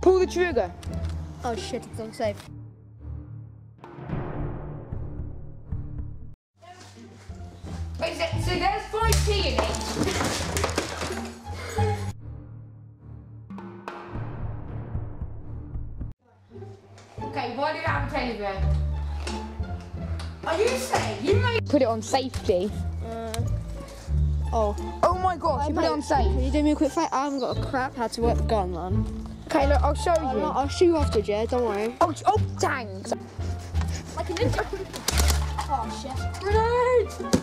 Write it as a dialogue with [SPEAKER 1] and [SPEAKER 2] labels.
[SPEAKER 1] Pull the trigger.
[SPEAKER 2] Oh shit, it's unsafe.
[SPEAKER 1] Wait, so, so there's 5p in it. okay, why did I have a teddy bear? Are you saying you made put it on safety?
[SPEAKER 2] Uh, oh.
[SPEAKER 1] Oh my gosh, you put it on safe.
[SPEAKER 2] Can you do me a quick fight? I haven't got a crap how to work the gun, man.
[SPEAKER 1] Okay, look, I'll show
[SPEAKER 2] I'll,
[SPEAKER 1] you.
[SPEAKER 2] I'll show you after, Jay. Don't worry.
[SPEAKER 1] Oh, oh, dang.
[SPEAKER 2] Like a ninja. Oh shit.
[SPEAKER 1] Grenade!